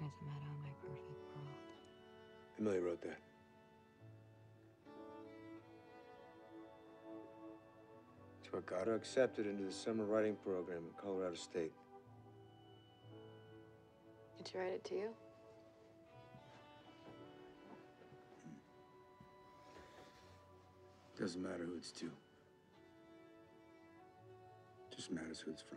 Here's my perfect world. Emily wrote that. That's what got her accepted into the summer writing program at Colorado State. Did she write it to you? Doesn't matter who it's to. Just matters who it's from.